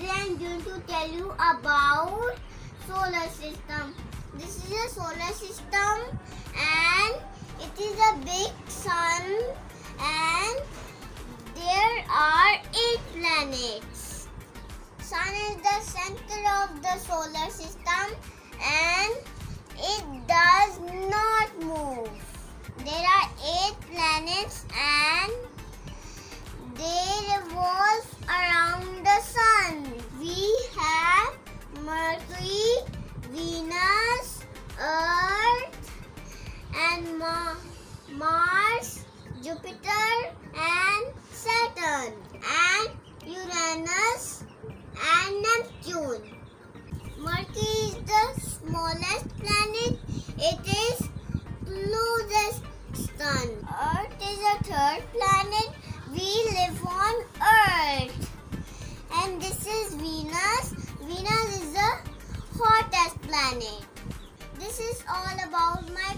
Today I'm going to tell you about solar system. This is a solar system and it is a big sun and there are eight planets. Sun is the center of the solar system and it does not move. There are eight planets and Jupiter, and Saturn, and Uranus and Neptune. Mercury is the smallest planet. It is closest sun. Earth is a third planet. We live on Earth. And this is Venus. Venus is the hottest planet. This is all about my.